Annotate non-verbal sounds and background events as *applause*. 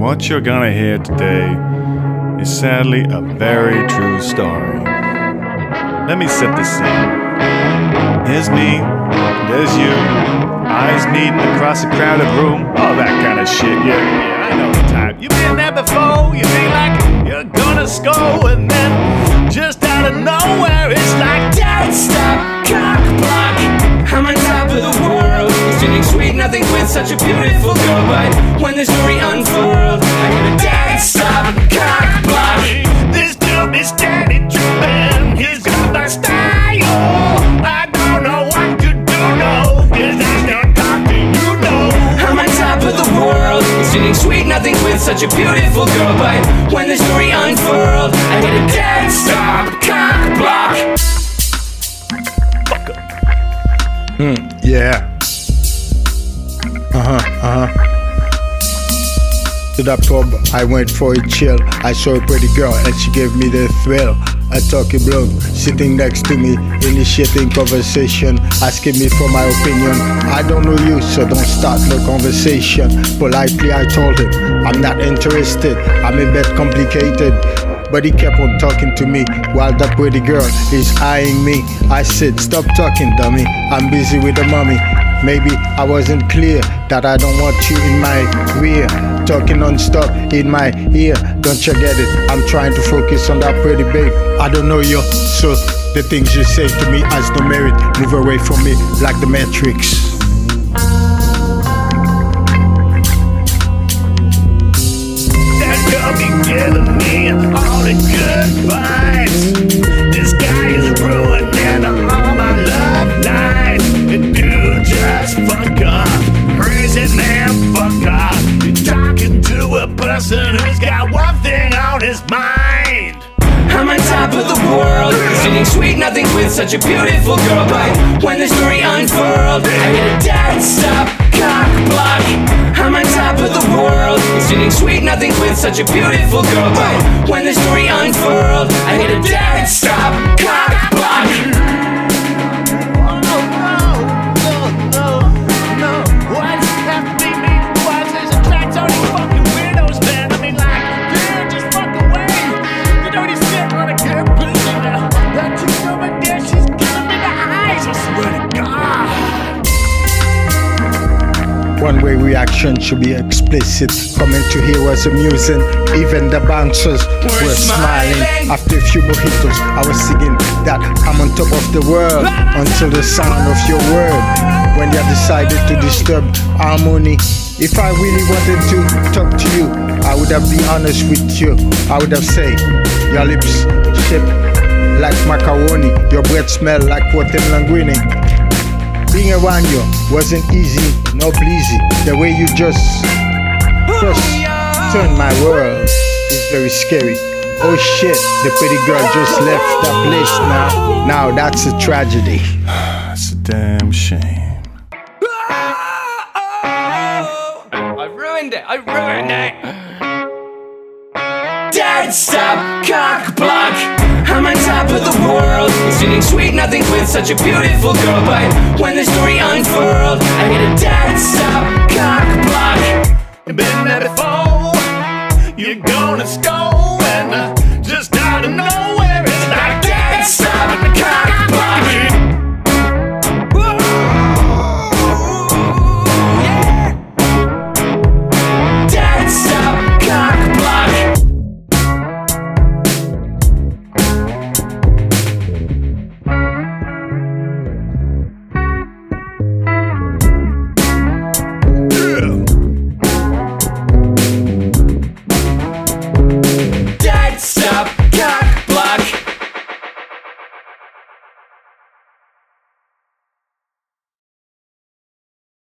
What you're gonna hear today is sadly a very true story. Let me set the scene. Here's me, there's you, eyes meeting across a crowded room, all that kind of shit. Yeah, yeah, I know the type. You've been there before, you feel like you're gonna score, and then just out of nowhere, it's like, Don't stop, cock block. I'm on top of the world. Sitting sweet, nothing with such a beautiful girl. But when the story unfurled, such a beautiful girl. But when the story unfurled, I hit a don't stop, cock block. Yeah. Uh huh, uh huh. To the pub, I went for a chill. I saw a pretty girl and she gave me the thrill. A talky bloke sitting next to me, initiating conversation, asking me for my opinion. I don't know you, so don't start the conversation. Politely, I told him, I'm not interested, I'm a bit complicated. But he kept on talking to me while that pretty girl is eyeing me. I said, Stop talking, dummy. I'm busy with the mommy. Maybe I wasn't clear that I don't want you in my rear. Talking non-stop in my ear. Don't you get it? I'm trying to focus on that pretty babe. I don't know you, so the things you say to me has no merit. Move away from me like the Matrix. That me all the good vibes. Person who's got one thing on his mind. I'm on top of the world, sitting sweet, nothing with such a beautiful girl. But when the story unfurled, I hit a dead stop, cock block. I'm on top of the world, sitting sweet, nothing with such a beautiful girl. But when the story unfurled, I hit a dead One way reaction should be explicit. Coming to here was amusing. Even the bouncers were smiling. After a few mojitos, I was singing that I'm on top of the world until the sound of your word. When you decided to disturb harmony. If I really wanted to talk to you, I would have been honest with you. I would have said, your lips shape like macaroni, your breath smell like water linguine. Being around you wasn't easy, no pleasy. The way you just just turned my world is very scary. Oh shit, the pretty girl just left that place now. Now that's a tragedy. *sighs* That's a damn shame. I ruined it, I ruined it. Dead stop, cock block. I'm on top of the world. Singing sweet nothing with such a beautiful girl. But when the story unfurled I hit a dead stop. Cock block. Been there before. You're gonna score And I just gotta know.